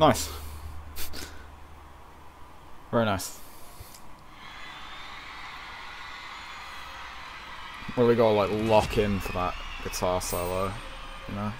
Nice. Very nice. Really gotta like lock in for that guitar solo, you know?